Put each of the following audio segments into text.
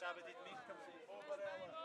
damit nicht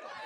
it.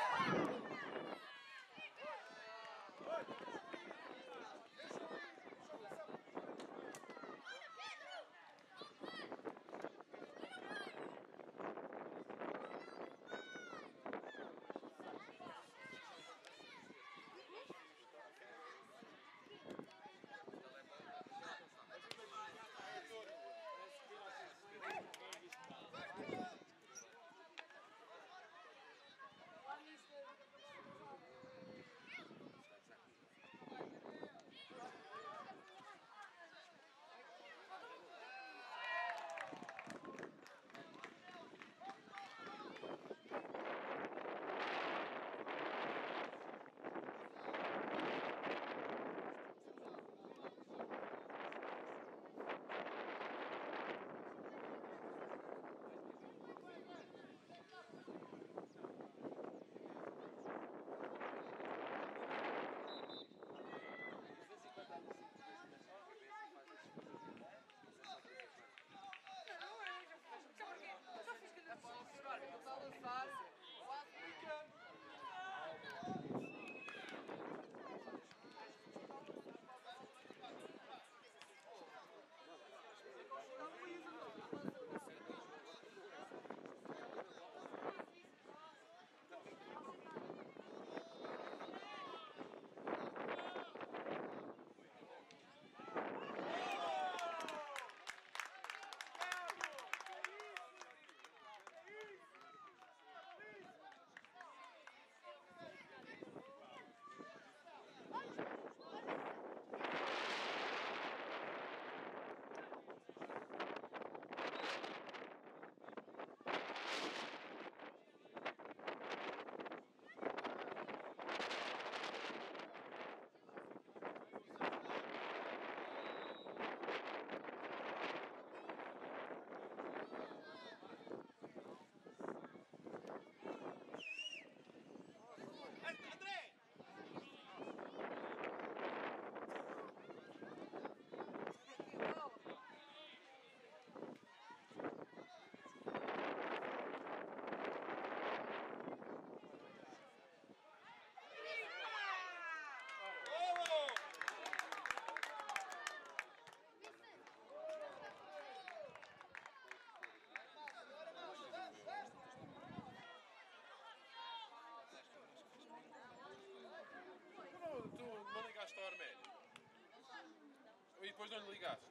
Depois não lhe ligaste.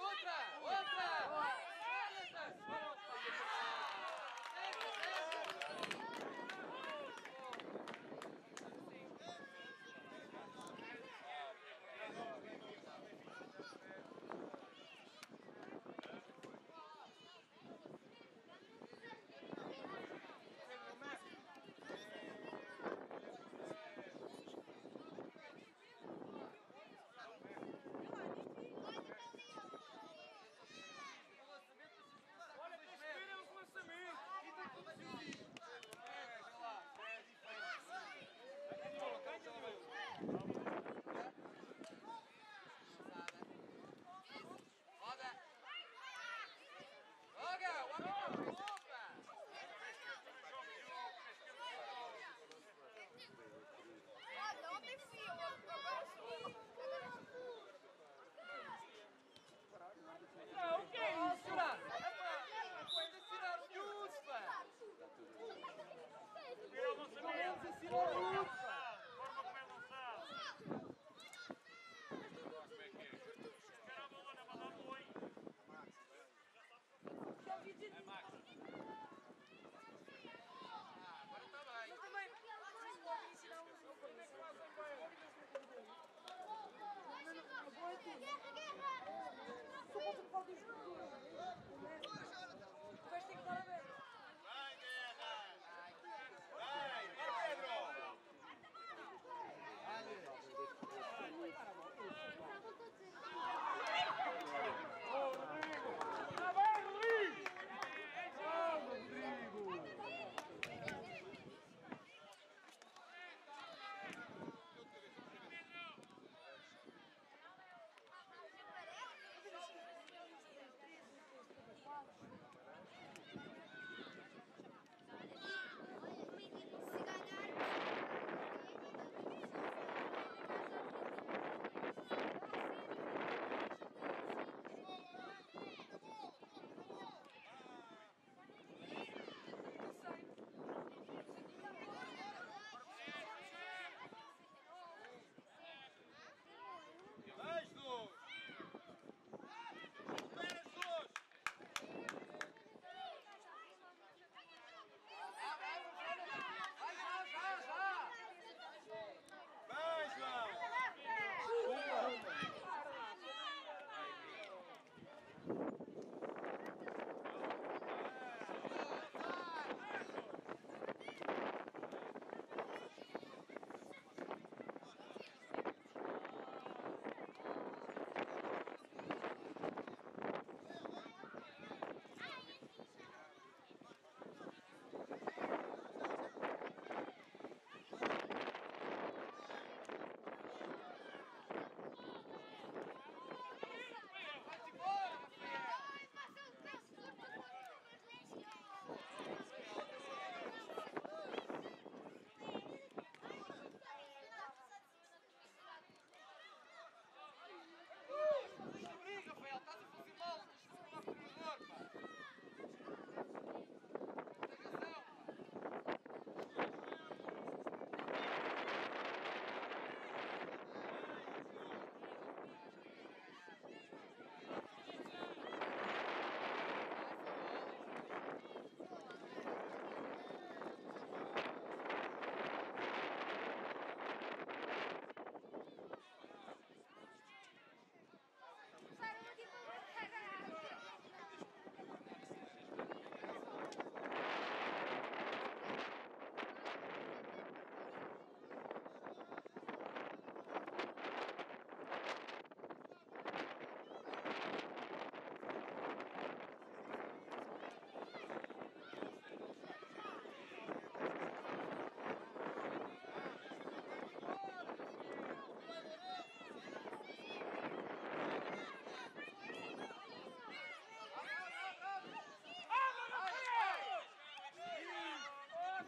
утро! É, Max. Ah, agora tá mais. Não, mãe. Desculpa, me tirar um. Como é que faz a banha? Não, não, não.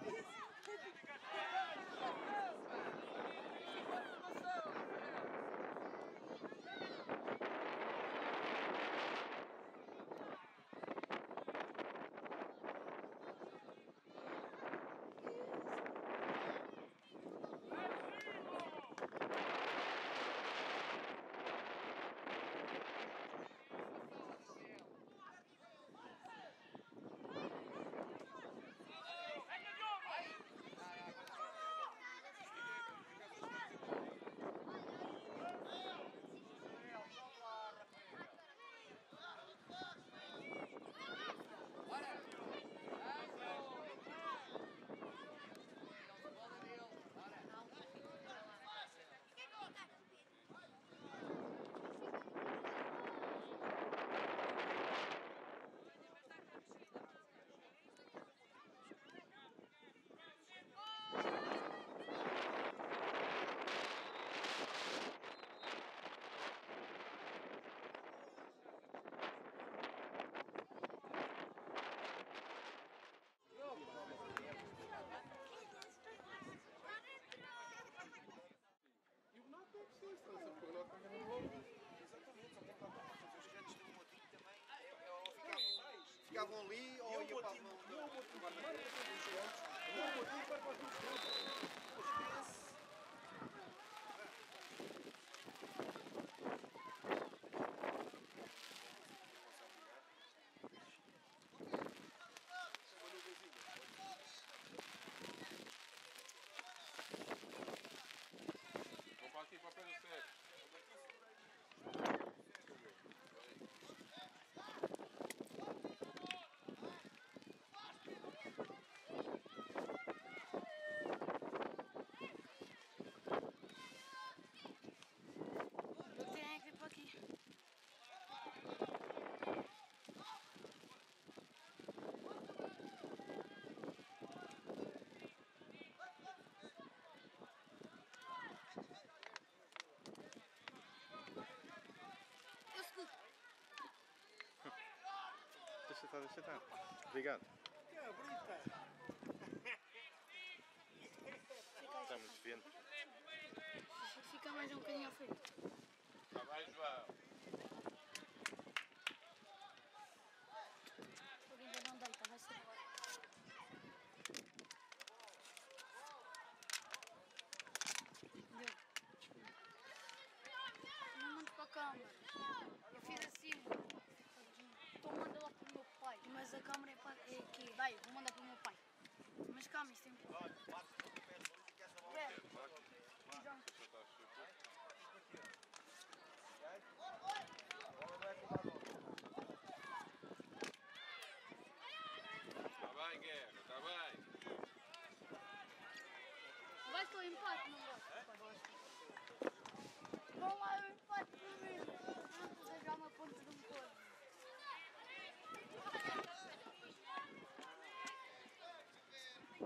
Please. Estavam ali ou iam para a mão. Vou Deixa estar, deixa estar. Obrigado. Está muito vento. Fica mais um bocadinho à frente. Está bem, João. Porque ainda não deita, vai ser agora. Deu. Não mando para a câmara. Eu fiz assim. Estou a mandar lá para o meu pai. Mas a câmara é, para, Vai, vou mandar para o meu pai. Mas calma, isto tem que. Espera. Já. Está bem, Guerra, está bem. Vai que eu empate, não gosto.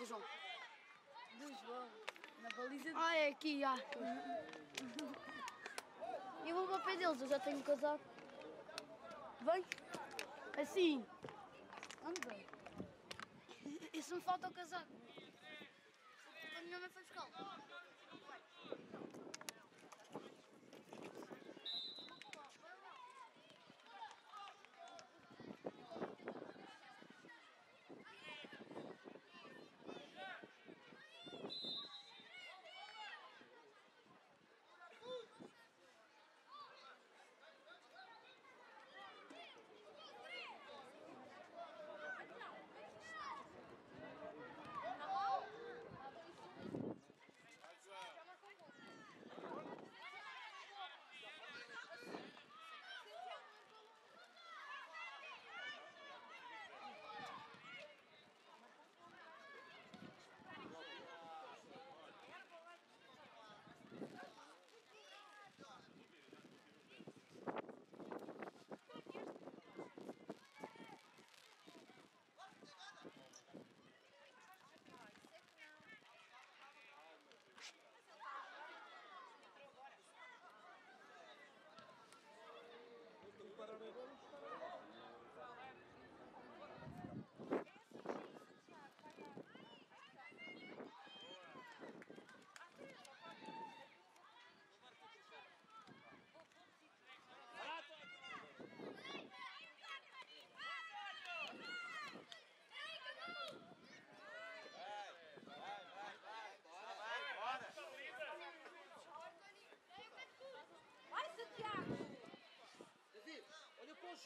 do João. Do João? Na baliza Ah, é aqui, já. Eu vou para o pé deles, eu já tenho um casaco. Vem. Assim. Anda. Isso me falta o casaco.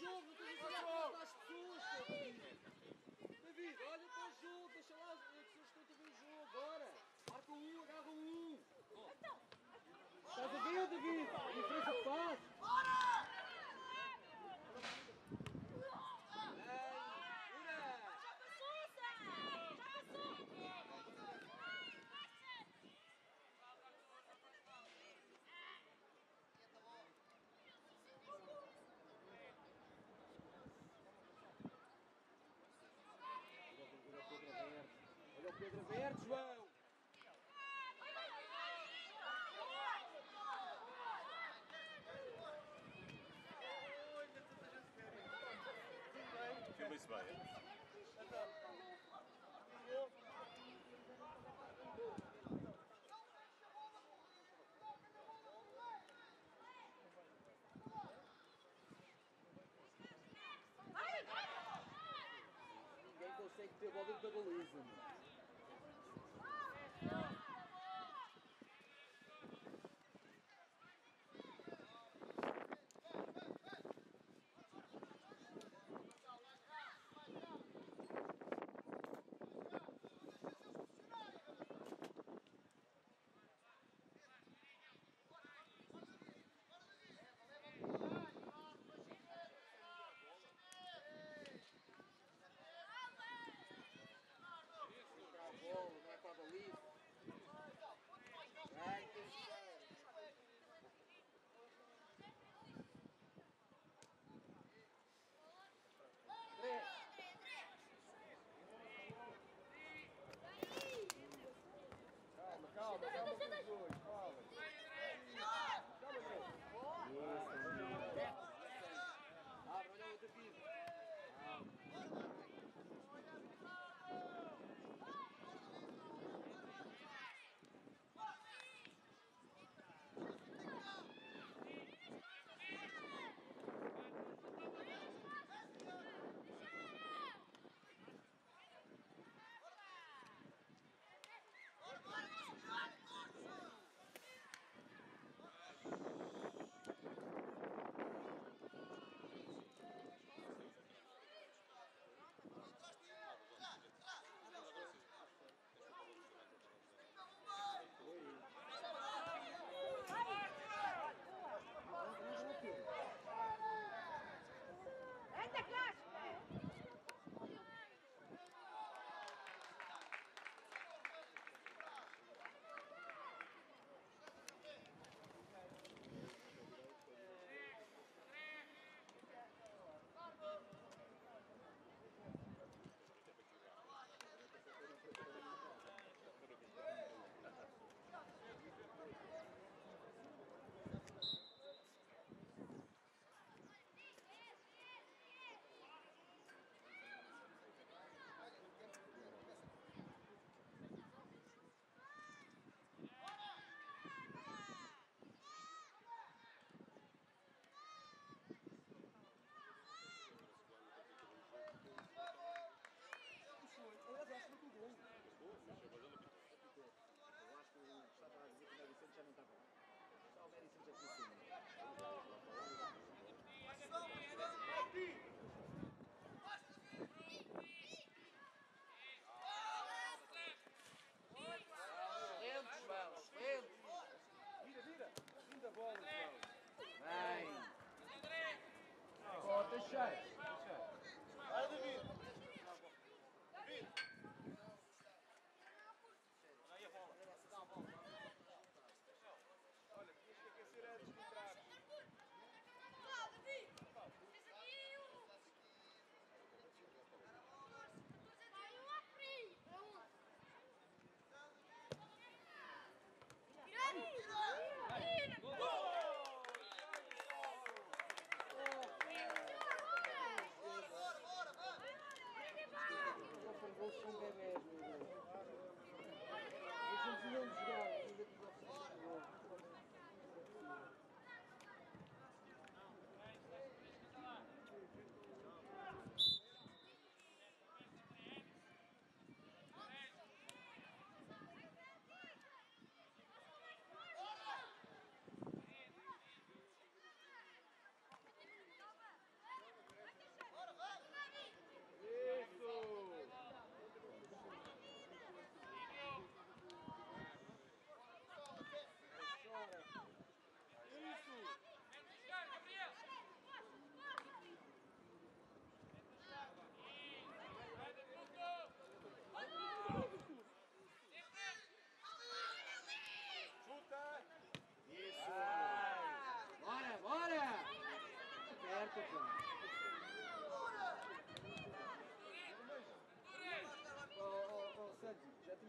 Jogo, não tens a olhar para as pessoas, David. Olha para o jogo, deixa lá as pessoas que estão a ver o jogo agora. Marca um, agarra um. Estás a ver, David? A diferença que faz. Pedro Verde, João. Filma-se bem. Ninguém consegue ter bola da baliza, mano.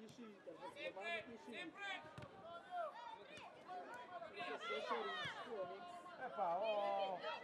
Clichy, quero transformar no Clichy. Sempre! Professor Chorinho, homem. É pá, ó.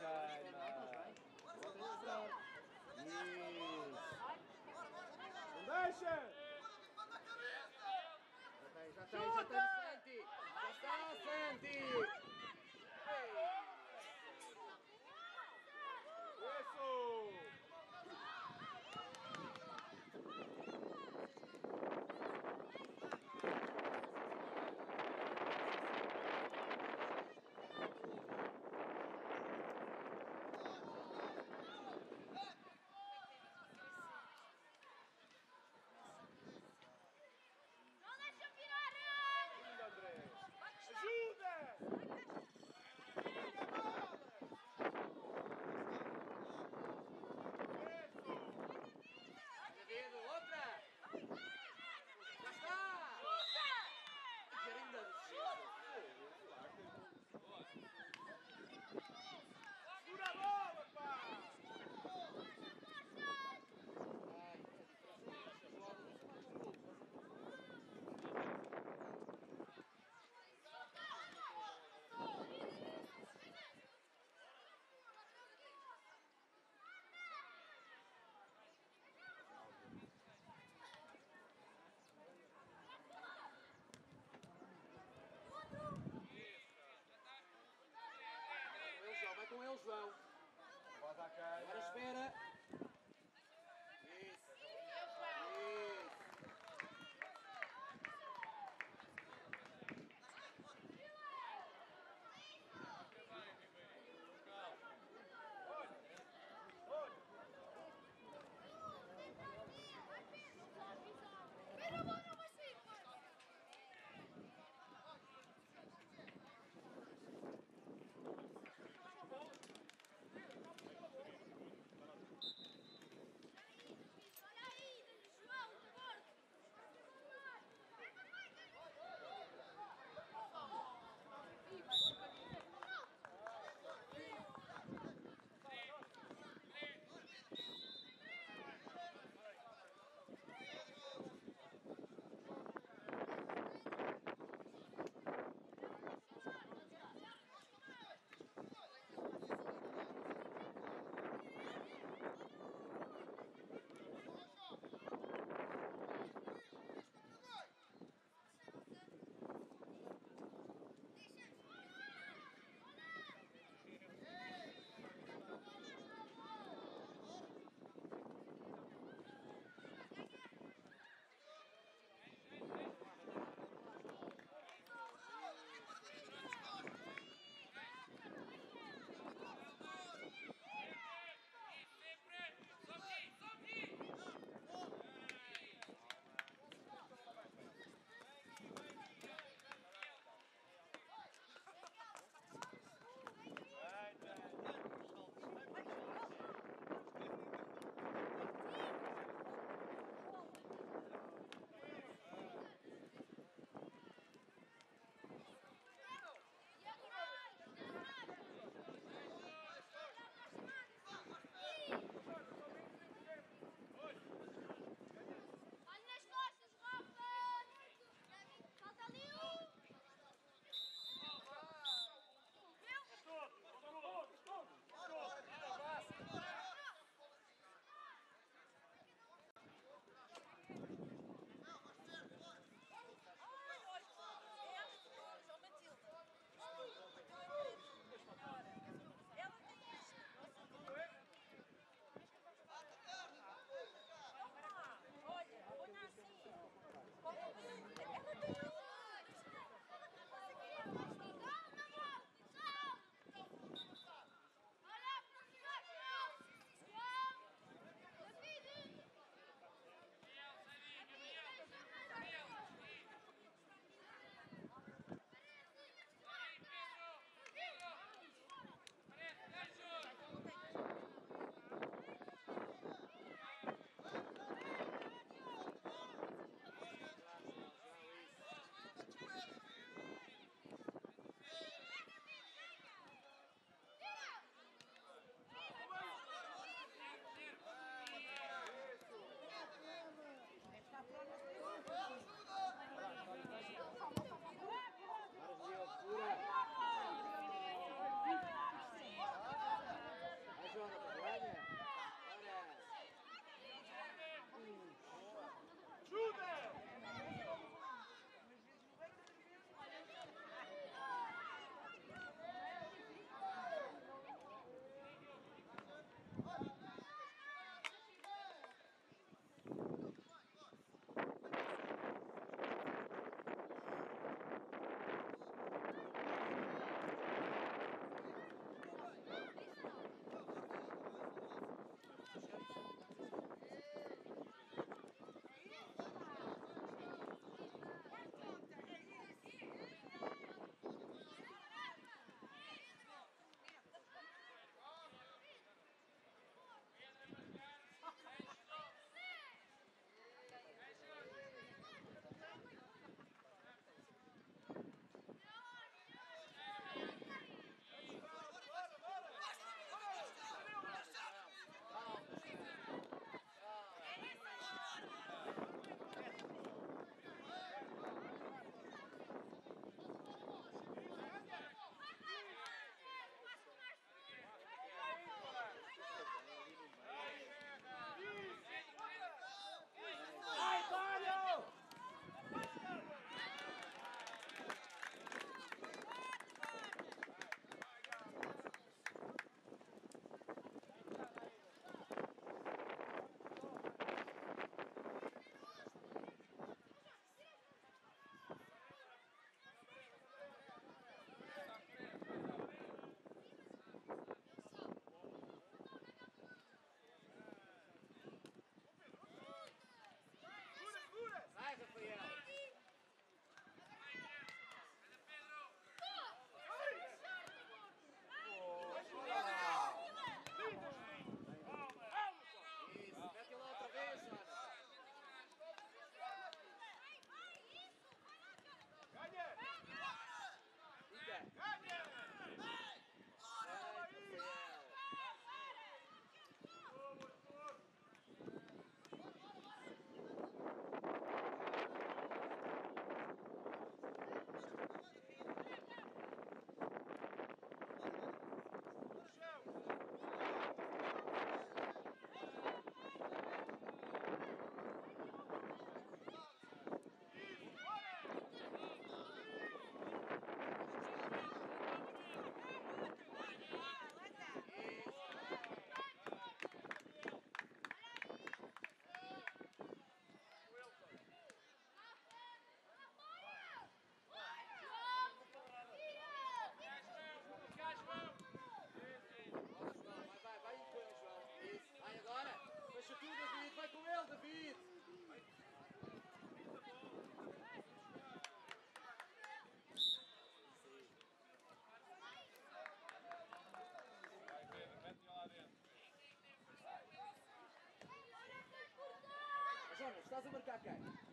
Yes. Foundation. João. Agora espera. Jonas, estás a marcar quem?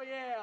Oh, for.